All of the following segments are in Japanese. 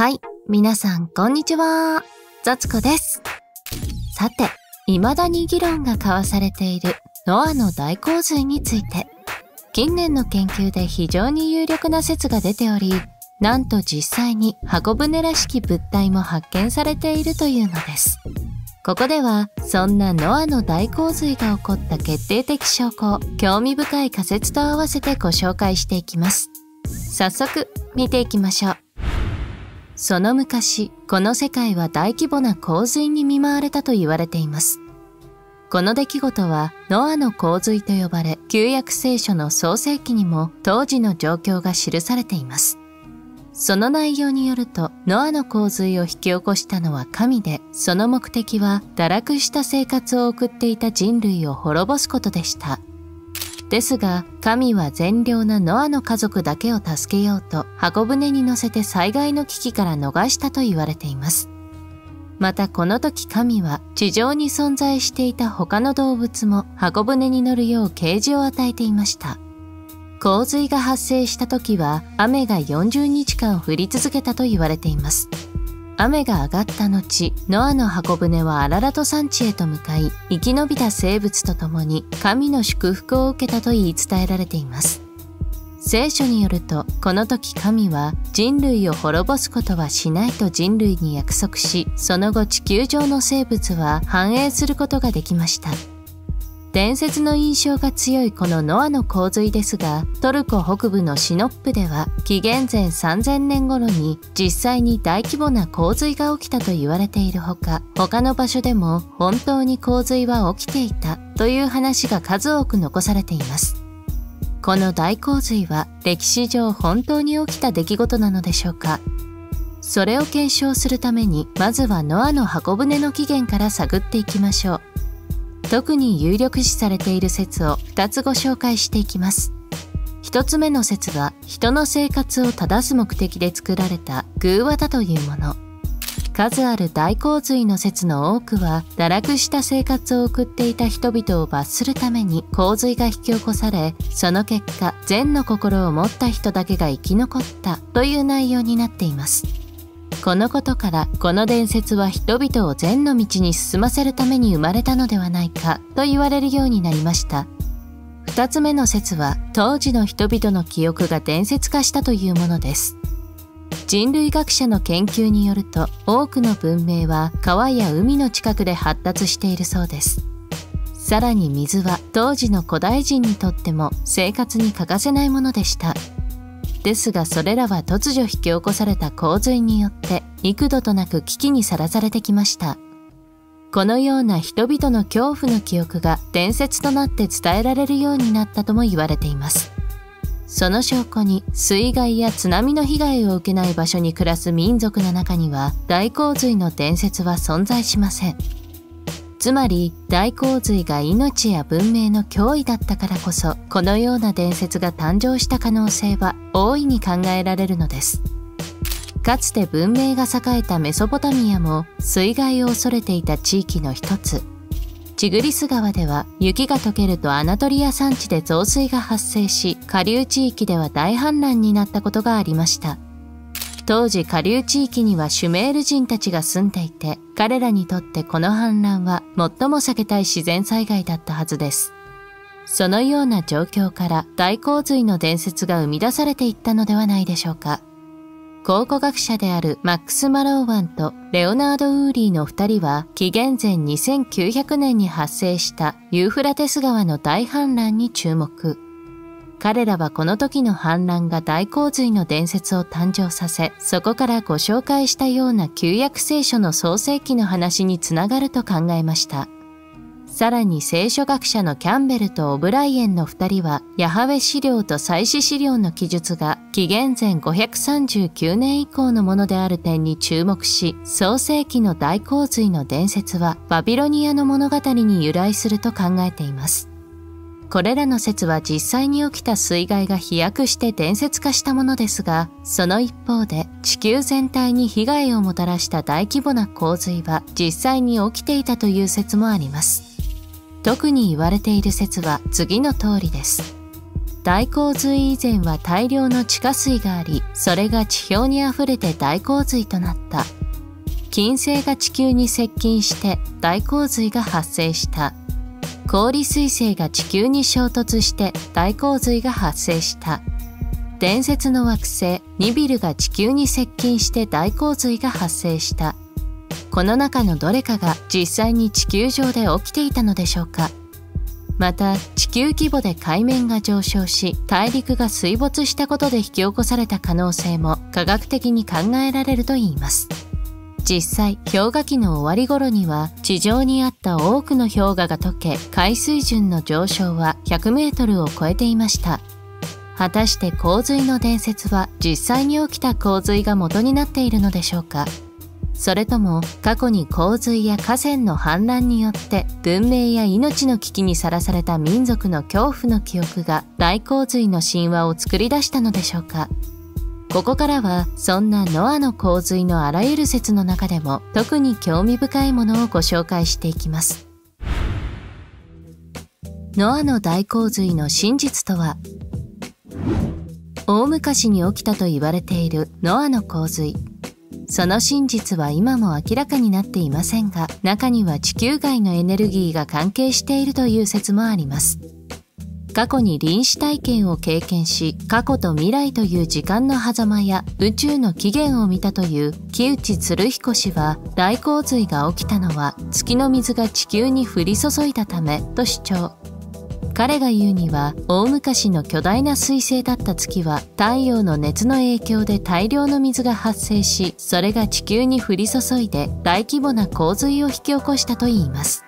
はい、皆さんこんにちは。ザツコです。さて、未だに議論が交わされているノアの大洪水について、近年の研究で非常に有力な説が出ており、なんと実際に箱舟らしき物体も発見されているというのです。ここでは、そんなノアの大洪水が起こった決定的証拠を興味深い仮説と合わせてご紹介していきます。早速、見ていきましょう。その昔、この世界は大規模な洪水に見舞われたと言われています。この出来事はノアの洪水と呼ばれ、旧約聖書の創世記にも当時の状況が記されています。その内容によると、ノアの洪水を引き起こしたのは神で、その目的は堕落した生活を送っていた人類を滅ぼすことでした。ですが、神は善良なノアの家族だけを助けようと、箱舟に乗せて災害の危機から逃したと言われています。またこの時神は地上に存在していた他の動物も箱舟に乗るよう啓示を与えていました。洪水が発生した時は雨が40日間降り続けたと言われています。雨が上がった後、ノアの箱舟はアララト山地へと向かい、生き延びた生物と共に神の祝福を受けたと言い伝えられています。聖書によると、この時神は人類を滅ぼすことはしないと人類に約束し、その後地球上の生物は繁栄することができました。伝説の印象が強いこのノアの洪水ですが、トルコ北部のシノップでは紀元前3000年頃に実際に大規模な洪水が起きたと言われているほか、他の場所でも本当に洪水は起きていたという話が数多く残されています。この大洪水は歴史上本当に起きた出来事なのでしょうかそれを検証するために、まずはノアの箱舟の起源から探っていきましょう。特に有力視されている説を2つご紹介していきます。1つ目の説は人の生活を正す目的で作られた偶話だというもの。数ある大洪水の説の多くは堕落した生活を送っていた人々を罰するために洪水が引き起こされ、その結果善の心を持った人だけが生き残ったという内容になっています。このことからこの伝説は人々を善の道に進ませるために生まれたのではないかと言われるようになりました。二つ目の説は当時の人々の記憶が伝説化したというものです。人類学者の研究によると多くの文明は川や海の近くで発達しているそうです。さらに水は当時の古代人にとっても生活に欠かせないものでした。ですがそれらは突如引き起こされた洪水によって幾度となく危機にさらされてきました。このような人々の恐怖の記憶が伝説となって伝えられるようになったとも言われています。その証拠に水害や津波の被害を受けない場所に暮らす民族の中には大洪水の伝説は存在しません。つまり大洪水が命や文明の脅威だったからこそこのような伝説が誕生した可能性は大いに考えられるのです。かつて文明が栄えたメソポタミアも水害を恐れていた地域の一つ。チグリス川では雪が溶けるとアナトリア山地で増水が発生し下流地域では大氾濫になったことがありました。当時下流地域にはシュメール人たちが住んでいて彼らにとってこの氾濫は最も避けたい自然災害だったはずです。そのような状況から大洪水の伝説が生み出されていったのではないでしょうか。考古学者であるマックス・マローワンとレオナード・ウーリーの二人は紀元前2900年に発生したユーフラテス川の大氾濫に注目。彼らはこの時の反乱が大洪水の伝説を誕生させ、そこからご紹介したような旧約聖書の創世記の話につながると考えました。さらに聖書学者のキャンベルとオブライエンの二人は、ヤハウェ資料と祭祀資料の記述が紀元前539年以降のものである点に注目し、創世記の大洪水の伝説はバビロニアの物語に由来すると考えています。これらの説は実際に起きた水害が飛躍して伝説化したものですが、その一方で地球全体に被害をもたらした大規模な洪水は実際に起きていたという説もあります。特に言われている説は次の通りです。大洪水以前は大量の地下水がありそれが地表にあふれて大洪水となった金星が地球に接近して大洪水が発生した氷水星が地球に衝突して大洪水が発生した。伝説の惑星ニビルが地球に接近して大洪水が発生した。この中のどれかが実際に地球上で起きていたのでしょうか。また地球規模で海面が上昇し大陸が水没したことで引き起こされた可能性も科学的に考えられるといいます。実際氷河期の終わり頃には地上にあった多くの氷河が溶け海水準の上昇は100メートルを超えていました。果たして洪水の伝説は実際に起きた洪水が元になっているのでしょうか。それとも過去に洪水や河川の氾濫によって文明や命の危機にさらされた民族の恐怖の記憶が大洪水の神話を作り出したのでしょうか。ここからはそんなノアの洪水のあらゆる説の中でも特に興味深いものをご紹介していきます。ノアの大洪水の真実とは？大昔に起きたと言われているノアの洪水。その真実は今も明らかになっていませんが、中には地球外のエネルギーが関係しているという説もあります。過去に臨死体験を経験し、過去と未来という時間の狭間や宇宙の起源を見たという木内鶴彦氏は、大洪水が起きたのは月の水が地球に降り注いだためと主張。彼が言うには大昔の巨大な彗星だった月は太陽の熱の影響で大量の水が発生しそれが地球に降り注いで大規模な洪水を引き起こしたといいます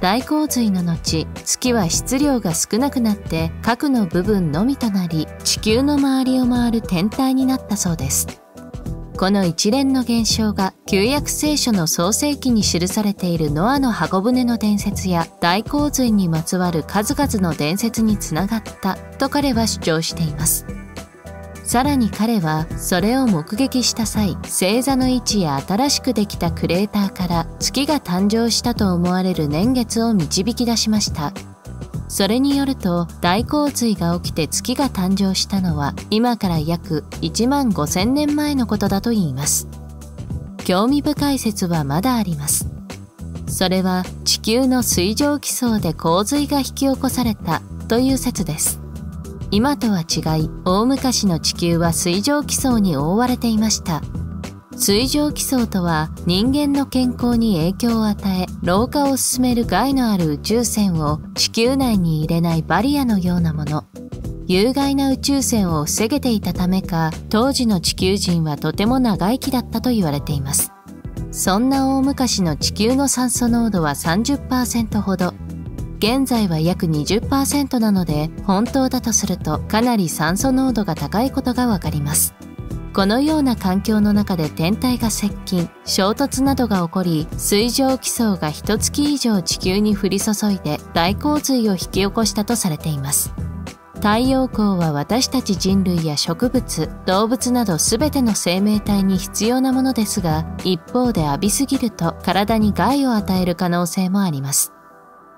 大洪水の後月は質量が少なくなって核の部分のみとなり地球の周りを回る天体になったそうですこの一連の現象が旧約聖書の創世記に記されているノアの箱舟の伝説や大洪水にまつわる数々の伝説につながったと彼は主張しています。さらに彼はそれを目撃した際星座の位置や新しくできたクレーターから月が誕生したと思われる年月を導き出しました。それによると大洪水が起きて月が誕生したのは今から約1万5000年前のことだといいます。興味深い説はまだあります。それは地球の水蒸気層で洪水が引き起こされたという説です。今とは違い大昔の地球は水蒸気層に覆われていました。水蒸気層とは人間の健康に影響を与え老化を進める害のある宇宙船を地球内に入れないバリアのようなもの。有害な宇宙船を防げていたためか当時の地球人はとても長生きだったと言われています。そんな大昔の地球の酸素濃度は30%ほど。現在は約20%なので本当だとするとかなり酸素濃度が高いことがわかります。このような環境の中で天体が接近衝突などが起こり水蒸気層が一月以上地球に降り注いで大洪水を引き起こしたとされています。太陽光は私たち人類や植物動物など全ての生命体に必要なものですが一方で浴びすぎると体に害を与える可能性もあります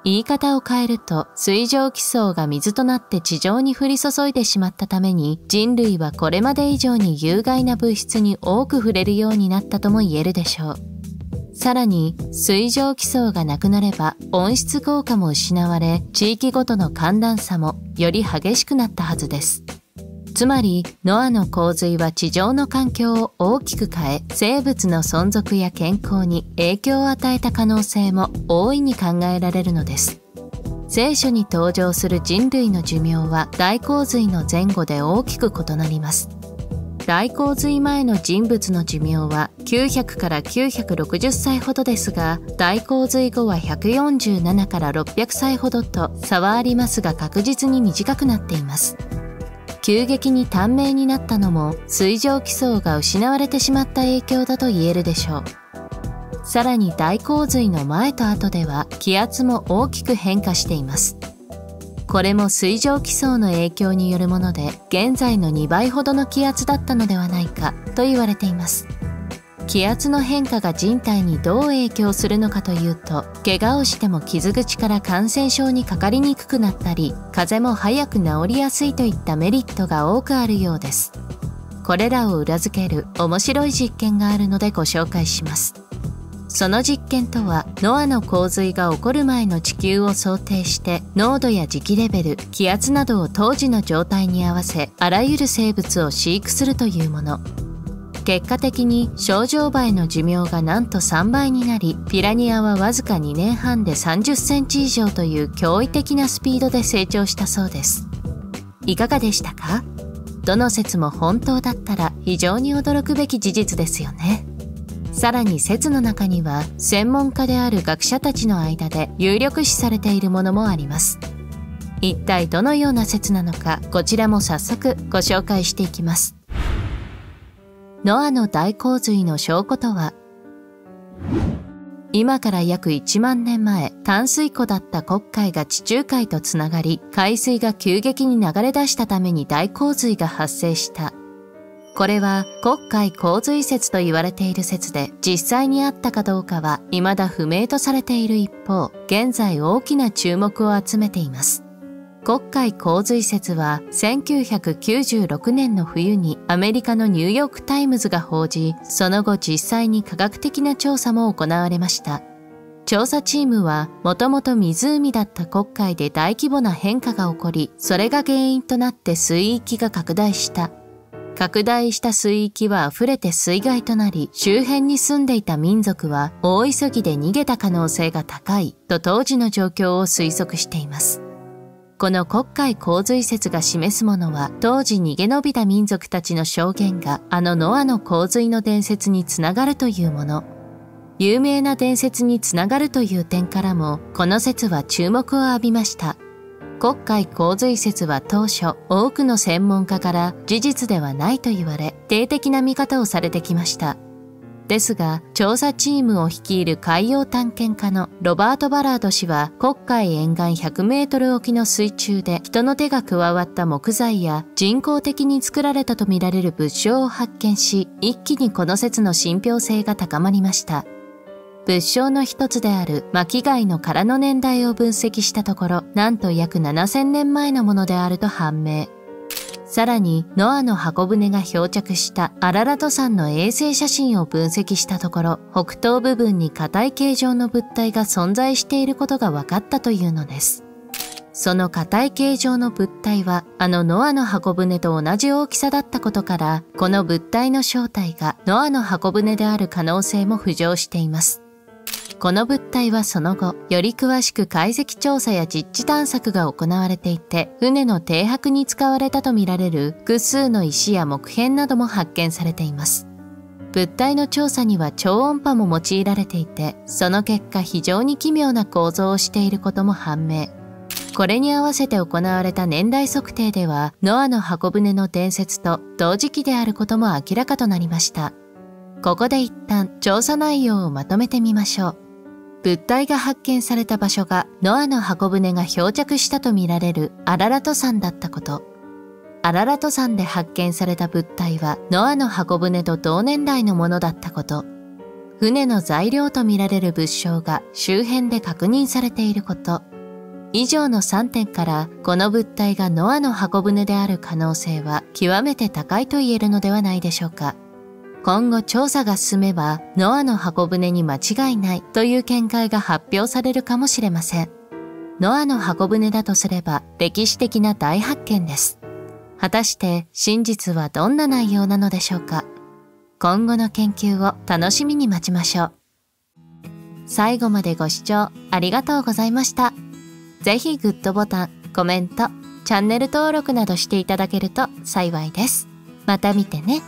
言い方を変えると水蒸気層が水となって地上に降り注いでしまったために人類はこれまで以上に有害な物質に多く触れるようになったとも言えるでしょう。さらに水蒸気層がなくなれば温室効果も失われ地域ごとの寒暖差もより激しくなったはずです。つまりノアの洪水は地上の環境を大きく変え生物の存続や健康に影響を与えた可能性も大いに考えられるのです。聖書に登場する人類の寿命は大洪水の前後で大きく異なります。大洪水前の人物の寿命は900から960歳ほどですが大洪水後は147から600歳ほどと差はありますが確実に短くなっています。急激に短命になったのも水蒸気層が失われてしまった影響だと言えるでしょう。さらに大洪水の前と後では気圧も大きく変化しています。これも水蒸気層の影響によるもので現在の2倍ほどの気圧だったのではないかと言われています。気圧の変化が人体にどう影響するのかというと怪我をしても傷口から感染症にかかりにくくなったり風邪も早く治りやすいといったメリットが多くあるようです。これらを裏付ける面白い実験があるのでご紹介します。その実験とはノアの洪水が起こる前の地球を想定して濃度や磁気レベル気圧などを当時の状態に合わせあらゆる生物を飼育するというもの。結果的に症状梅の寿命がなんと3倍になりピラニアはわずか2年半で30センチ以上という驚異的なスピードで成長したそうです。いかがでしたか？どの説も本当だったら非常に驚くべき事実ですよね。さらに説の中には専門家である学者たちの間で有力視されているものもあります。一体どのような説なのかこちらも早速ご紹介していきます。ノアの大洪水の証拠とは今から約1万年前、淡水湖だった黒海が地中海とつながり、海水が急激に流れ出したために大洪水が発生した。これは黒海洪水説と言われている説で、実際にあったかどうかは未だ不明とされている一方、現在大きな注目を集めています。黒海洪水説は1996年の冬にアメリカのニューヨークタイムズが報じ、その後実際に科学的な調査も行われました。調査チームはもともと湖だった黒海で大規模な変化が起こり、それが原因となって水域が拡大した。拡大した水域は溢れて水害となり、周辺に住んでいた民族は大急ぎで逃げた可能性が高いと当時の状況を推測しています。この黒海洪水説が示すものは当時逃げ延びた民族たちの証言があのノアの洪水の伝説につながるというもの。有名な伝説につながるという点からもこの説は注目を浴びました。黒海洪水説は当初多くの専門家から事実ではないと言われ、定的な見方をされてきました。ですが、調査チームを率いる海洋探検家のロバート・バラード氏は、黒海沿岸100メートル沖の水中で人の手が加わった木材や人工的に作られたとみられる物証を発見し、一気にこの説の信憑性が高まりました。物証の一つである巻貝の殻の年代を分析したところ、なんと約7000年前のものであると判明。さらに、ノアの箱舟が漂着したアララト山の衛星写真を分析したところ、北東部分に硬い形状の物体が存在していることが分かったというのです。その硬い形状の物体は、あのノアの箱舟と同じ大きさだったことから、この物体の正体がノアの箱舟である可能性も浮上しています。この物体はその後、より詳しく解析調査や実地探索が行われていて、船の停泊に使われたとみられる複数の石や木片なども発見されています。物体の調査には超音波も用いられていて、その結果非常に奇妙な構造をしていることも判明。これに合わせて行われた年代測定では、ノアの箱舟の伝説と同時期であることも明らかとなりました。ここで一旦調査内容をまとめてみましょう。物体が発見された場所がノアの箱舟が漂着したとみられるアララト山だったこと。アララト山で発見された物体はノアの箱舟と同年代のものだったこと。船の材料とみられる物証が周辺で確認されていること。以上の3点からこの物体がノアの箱舟である可能性は極めて高いと言えるのではないでしょうか。今後調査が進めば、ノアの箱舟に間違いないという見解が発表されるかもしれません。ノアの箱舟だとすれば歴史的な大発見です。果たして真実はどんな内容なのでしょうか今後の研究を楽しみに待ちましょう。最後までご視聴ありがとうございました。ぜひグッドボタン、コメント、チャンネル登録などしていただけると幸いです。また見てね。